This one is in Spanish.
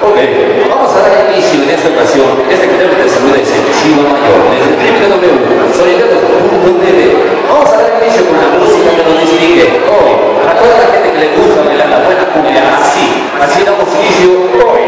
Ok, vamos a dar inicio en esta ocasión. Este gremio de salud executivo mayor, desde www.solidatos.tv. Vamos a dar inicio con la música que nos distingue hoy. Para toda la gente que le gusta bailar la buena cumbia, así, así damos inicio hoy.